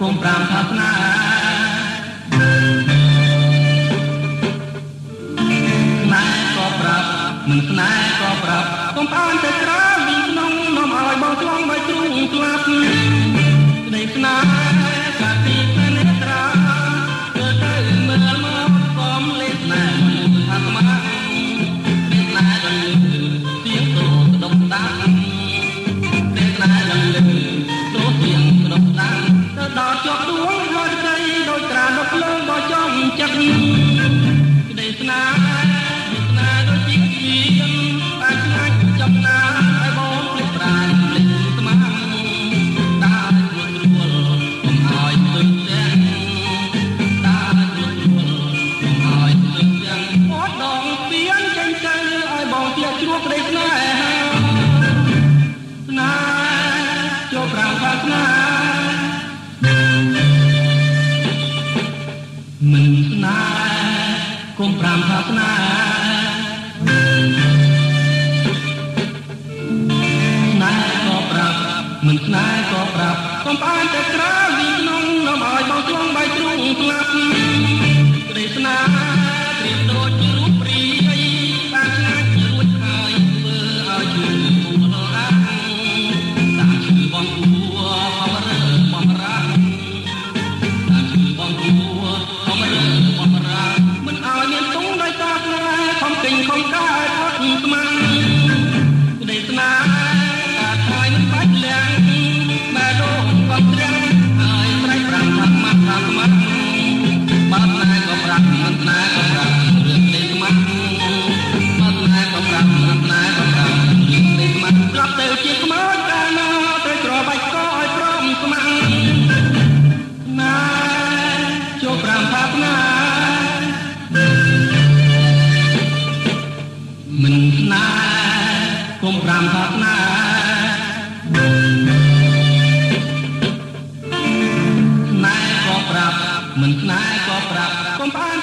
គុំប្រាំថាស្នាស្នេហ៍ក៏ប្រាប់មិនស្នេហ៍ក៏ប្រាប់កុំអើនទៅក្រៅវិញក្នុងនាំឲ្យបងឆ្លងបីទ្រូងស្លាប់ក្តីស្នេហ៍កាទីស្នេហ៍ត្រាទៅទៅមើលមកកំលេស្នេហ៍មិនថាស្មាពេលស្នេហ៍ដល់លឺទៀងតោដុំដាំពេលស្នេហ៍ដល់លឺទោះទៀងដុំដាំទៅ ដល់ជាប់ដួងហើយស្ដីដោយត្រានៅភ្លើងបើចំចិត្តក្តីស្នេហ៍ស្នេហ៍ដូចជាជាបានឆ្ងាញ់ចំណាឲ្យបងភ្លេចប្រាណភ្លេចស្មាដើររួចរួលកុំឲ្យទុយទាំងដើររួចរួលកុំឲ្យទុយទាំងអត់ដងស្ពានចេញទៅឲ្យបងទៀតជ្រោះក្តីស្នេហាស្នេហ៍ចូលប្រាំថាស្នេ មិនស្នេហ៍គុំប្រាំថាស្នេហ៍ស្នេហ៍ក៏ប្រាប់មិនស្នេហ៍ក៏ប្រាប់កុំផ្អើលតែក្រៅពីក្នុងនាំឲ្យបងឆ្លងបែកទ្រូងស្លាប់ ហ៍ខំពេញខំកើតអត់ស្មាន គុំ5សាសនាណែក៏ប្រាប់មិនណែក៏ប្រាប់កុំបាន